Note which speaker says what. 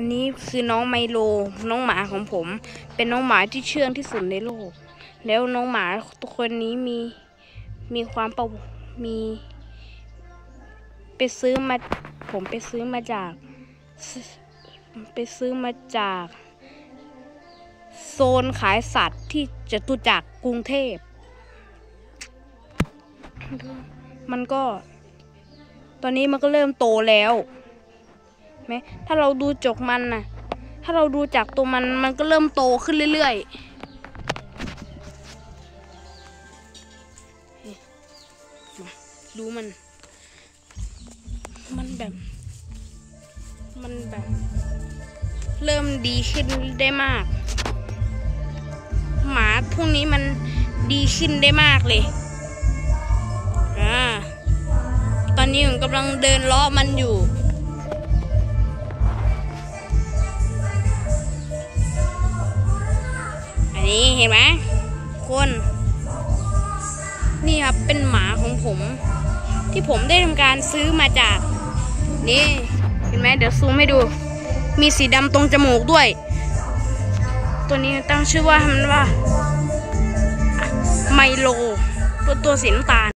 Speaker 1: อันนี้คือน้องไมโล น้องหมาของผม เป็นน้องหมาที่เชื่องที่สุดในโลก แล้วน้องหมาตัวคนนี้มีมีความประมีไปซื้อมาผมไปซื้อมาจากไปซื้อมาจาก โซนขายสัตว์ที่จตุจักรกรุงเทพ มันก็ ตอนนี้มันก็เริ่มโตแล้ว ไหม ถ้าเราดูจกมันน่ะ ถ้าเราดูจากตัวมันมันก็เริ่มโตขึ้นเรื่อยๆ ดูมัน มันแบบ มันแบบ เริ่มดีขึ้นได้มาก หมาพวกนี้มันดีขึ้นได้มากเลยอ่าตอนนี้ผมกำลังเดินลาะมันอยู่ นี้เห็นไหมคน นี่ครับเป็นหมาของผม ที่ผมได้ทำการซื้อมาจาก นี่ เห็นไหมเดี๋ยวซูมให้ดู มีสีดำตรงจมูกด้วย ตัวนี้ตั้งชื่อว่ามันว่า ไมโล ตัวตัวสีน้ำตาล